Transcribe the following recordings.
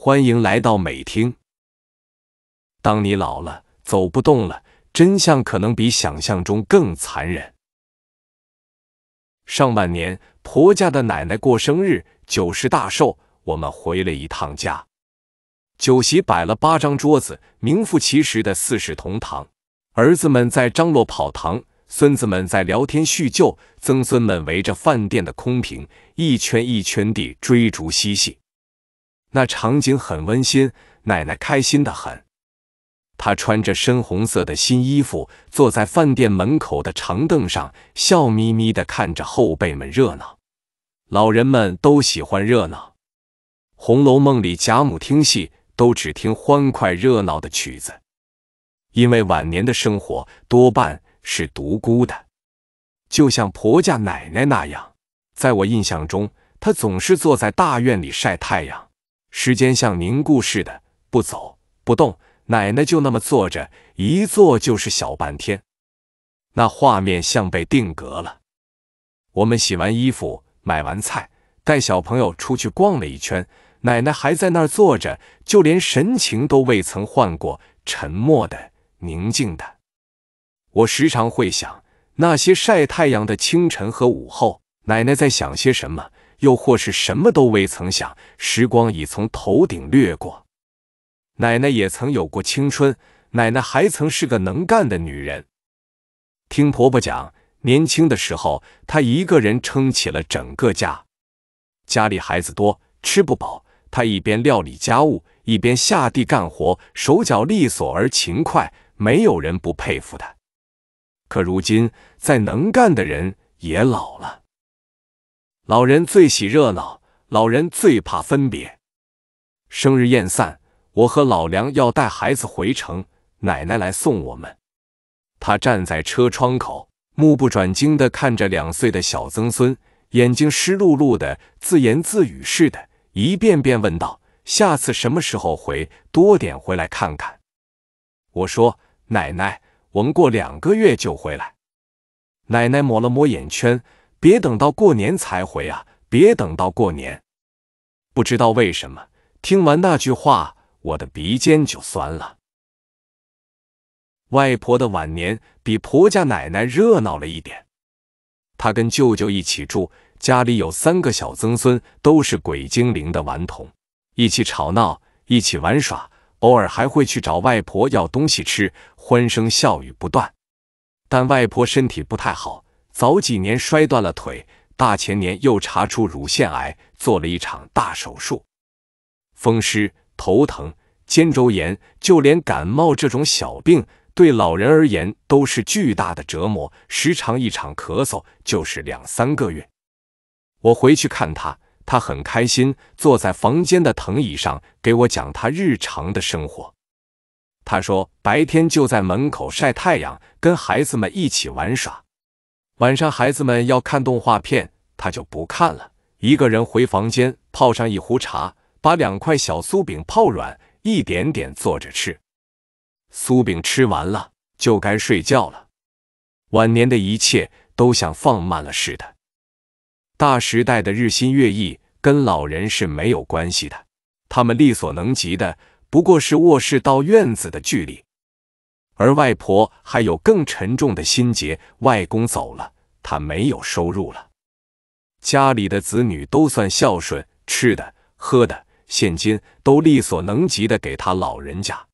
欢迎来到美听。当你老了，走不动了，真相可能比想象中更残忍。上半年，婆家的奶奶过生日，九十大寿，我们回了一趟家。酒席摆了八张桌子，名副其实的四世同堂。儿子们在张罗跑堂，孙子们在聊天叙旧，曾孙们围着饭店的空瓶，一圈一圈地追逐嬉戏。那场景很温馨，奶奶开心的很。她穿着深红色的新衣服，坐在饭店门口的长凳上，笑眯眯的看着后辈们热闹。老人们都喜欢热闹，《红楼梦》里贾母听戏都只听欢快热闹的曲子，因为晚年的生活多半是独孤的，就像婆家奶奶那样。在我印象中，她总是坐在大院里晒太阳。时间像凝固似的，不走不动，奶奶就那么坐着，一坐就是小半天。那画面像被定格了。我们洗完衣服，买完菜，带小朋友出去逛了一圈，奶奶还在那儿坐着，就连神情都未曾换过，沉默的、宁静的。我时常会想，那些晒太阳的清晨和午后，奶奶在想些什么？又或是什么都未曾想，时光已从头顶掠过。奶奶也曾有过青春，奶奶还曾是个能干的女人。听婆婆讲，年轻的时候，她一个人撑起了整个家。家里孩子多，吃不饱，她一边料理家务，一边下地干活，手脚利索而勤快，没有人不佩服她。可如今，再能干的人也老了。老人最喜热闹，老人最怕分别。生日宴散，我和老梁要带孩子回城，奶奶来送我们。她站在车窗口，目不转睛地看着两岁的小曾孙，眼睛湿漉漉的，自言自语似的，一遍遍问道：“下次什么时候回？多点回来看看。”我说：“奶奶，我们过两个月就回来。”奶奶抹了抹眼圈。别等到过年才回啊！别等到过年。不知道为什么，听完那句话，我的鼻尖就酸了。外婆的晚年比婆家奶奶热闹了一点。她跟舅舅一起住，家里有三个小曾孙，都是鬼精灵的顽童，一起吵闹，一起玩耍，偶尔还会去找外婆要东西吃，欢声笑语不断。但外婆身体不太好。早几年摔断了腿，大前年又查出乳腺癌，做了一场大手术。风湿、头疼、肩周炎，就连感冒这种小病，对老人而言都是巨大的折磨。时常一场咳嗽就是两三个月。我回去看他，他很开心，坐在房间的藤椅上给我讲他日常的生活。他说，白天就在门口晒太阳，跟孩子们一起玩耍。晚上孩子们要看动画片，他就不看了，一个人回房间泡上一壶茶，把两块小酥饼泡软，一点点做着吃。酥饼吃完了就该睡觉了。晚年的一切都像放慢了似的。大时代的日新月异跟老人是没有关系的，他们力所能及的不过是卧室到院子的距离。而外婆还有更沉重的心结，外公走了，她没有收入了。家里的子女都算孝顺，吃的、喝的、现金都力所能及的给她老人家。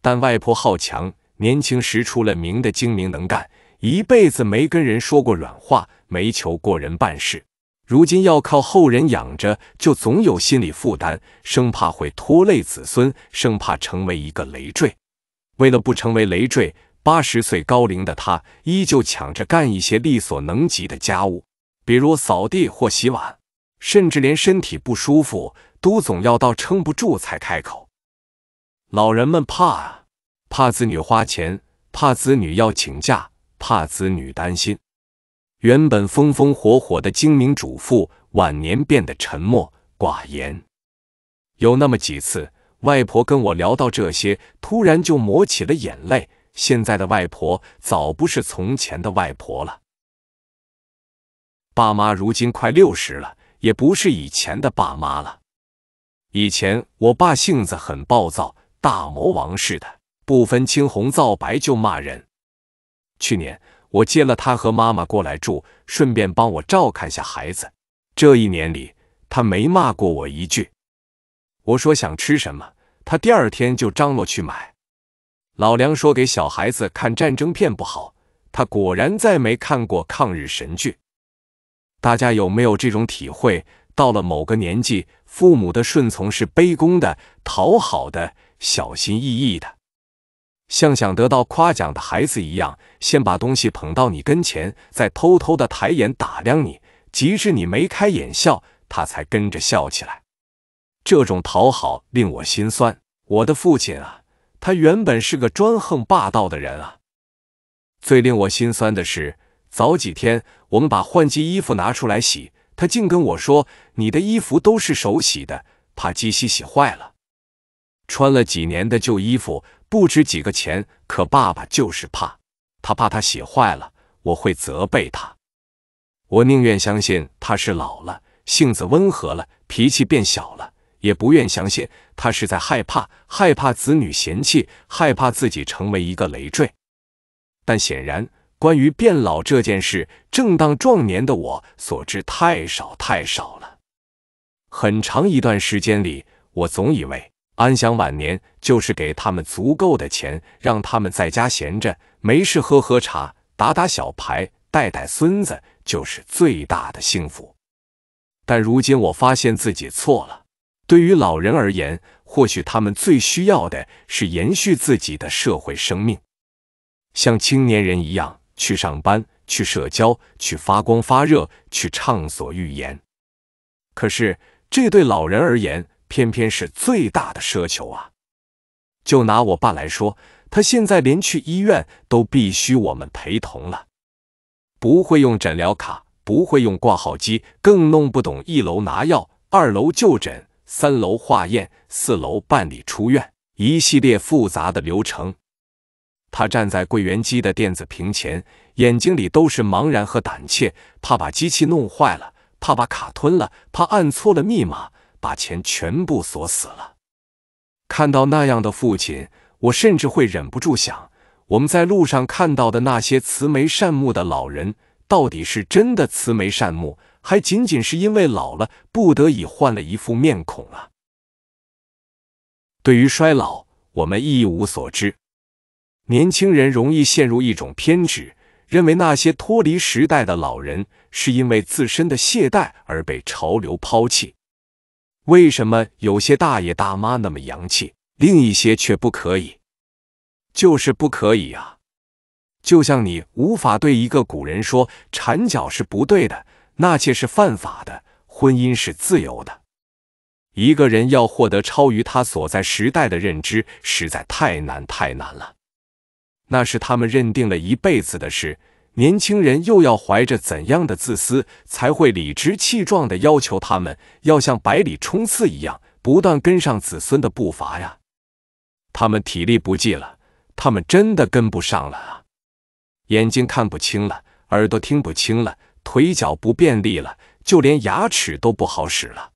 但外婆好强，年轻时出了名的精明能干，一辈子没跟人说过软话，没求过人办事。如今要靠后人养着，就总有心理负担，生怕会拖累子孙，生怕成为一个累赘。为了不成为累赘，八十岁高龄的他依旧抢着干一些力所能及的家务，比如扫地或洗碗，甚至连身体不舒服都总要到撑不住才开口。老人们怕啊，怕子女花钱，怕子女要请假，怕子女担心。原本风风火火的精明主妇，晚年变得沉默寡言。有那么几次。外婆跟我聊到这些，突然就抹起了眼泪。现在的外婆早不是从前的外婆了，爸妈如今快六十了，也不是以前的爸妈了。以前我爸性子很暴躁，大魔王似的，不分青红皂白就骂人。去年我接了他和妈妈过来住，顺便帮我照看下孩子。这一年里，他没骂过我一句。我说想吃什么，他第二天就张罗去买。老梁说给小孩子看战争片不好，他果然再没看过抗日神剧。大家有没有这种体会？到了某个年纪，父母的顺从是卑躬的、讨好的、小心翼翼的，像想得到夸奖的孩子一样，先把东西捧到你跟前，再偷偷的抬眼打量你，即使你眉开眼笑，他才跟着笑起来。这种讨好令我心酸。我的父亲啊，他原本是个专横霸道的人啊。最令我心酸的是，早几天我们把换季衣服拿出来洗。他竟跟我说：“你的衣服都是手洗的，怕机洗洗坏了。穿了几年的旧衣服不值几个钱，可爸爸就是怕，他怕他洗坏了，我会责备他。我宁愿相信他是老了，性子温和了，脾气变小了，也不愿相信他是在害怕，害怕子女嫌弃，害怕自己成为一个累赘。但显然。”关于变老这件事，正当壮年的我所知太少太少了。很长一段时间里，我总以为安享晚年就是给他们足够的钱，让他们在家闲着，没事喝喝茶，打打小牌，带带孙子，就是最大的幸福。但如今我发现自己错了。对于老人而言，或许他们最需要的是延续自己的社会生命，像青年人一样。去上班，去社交，去发光发热，去畅所欲言。可是这对老人而言，偏偏是最大的奢求啊！就拿我爸来说，他现在连去医院都必须我们陪同了。不会用诊疗卡，不会用挂号机，更弄不懂一楼拿药，二楼就诊，三楼化验，四楼办理出院，一系列复杂的流程。他站在柜员机的电子屏前，眼睛里都是茫然和胆怯，怕把机器弄坏了，怕把卡吞了，怕按错了密码，把钱全部锁死了。看到那样的父亲，我甚至会忍不住想：我们在路上看到的那些慈眉善目的老人，到底是真的慈眉善目，还仅仅是因为老了不得已换了一副面孔啊？对于衰老，我们一无所知。年轻人容易陷入一种偏执，认为那些脱离时代的老人是因为自身的懈怠而被潮流抛弃。为什么有些大爷大妈那么洋气，另一些却不可以？就是不可以啊！就像你无法对一个古人说缠脚是不对的，纳妾是犯法的，婚姻是自由的。一个人要获得超于他所在时代的认知，实在太难太难了。那是他们认定了一辈子的事，年轻人又要怀着怎样的自私，才会理直气壮的要求他们要像百里冲刺一样，不断跟上子孙的步伐呀？他们体力不济了，他们真的跟不上了啊！眼睛看不清了，耳朵听不清了，腿脚不便利了，就连牙齿都不好使了。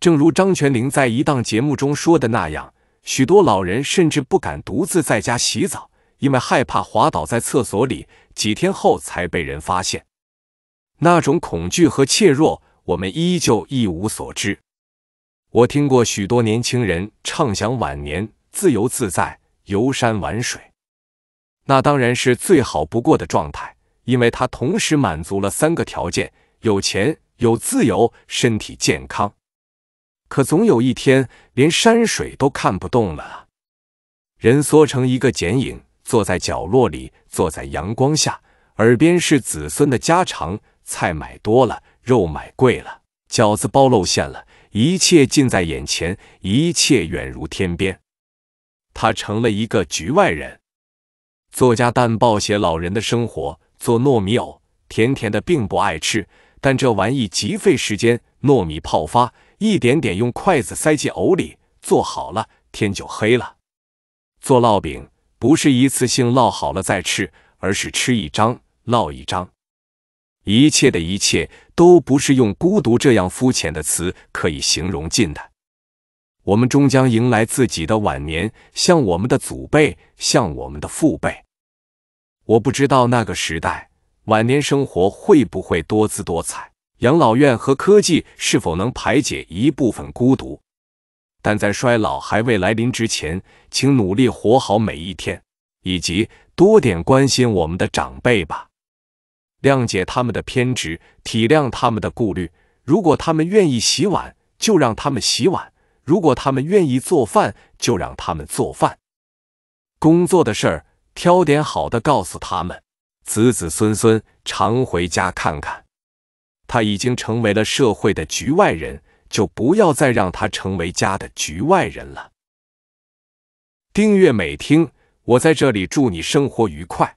正如张泉灵在一档节目中说的那样，许多老人甚至不敢独自在家洗澡。因为害怕滑倒在厕所里，几天后才被人发现，那种恐惧和怯弱，我们依旧一无所知。我听过许多年轻人畅想晚年自由自在、游山玩水，那当然是最好不过的状态，因为他同时满足了三个条件：有钱、有自由、身体健康。可总有一天，连山水都看不动了，人缩成一个剪影。坐在角落里，坐在阳光下，耳边是子孙的家常：菜买多了，肉买贵了，饺子包露馅了，一切近在眼前，一切远如天边。他成了一个局外人。作家淡报写老人的生活，做糯米藕，甜甜的，并不爱吃，但这玩意极费时间。糯米泡发，一点点用筷子塞进藕里，做好了，天就黑了。做烙饼。不是一次性烙好了再吃，而是吃一张烙一张。一切的一切都不是用孤独这样肤浅的词可以形容尽的。我们终将迎来自己的晚年，像我们的祖辈，像我们的父辈。我不知道那个时代晚年生活会不会多姿多彩，养老院和科技是否能排解一部分孤独。但在衰老还未来临之前，请努力活好每一天，以及多点关心我们的长辈吧，谅解他们的偏执，体谅他们的顾虑。如果他们愿意洗碗，就让他们洗碗。如果他们愿意做饭，就让他们做饭。工作的事儿，挑点好的告诉他们，子子孙孙常回家看看。他已经成为了社会的局外人，就不要再让他成为家的局外人了。订阅美听，我在这里祝你生活愉快。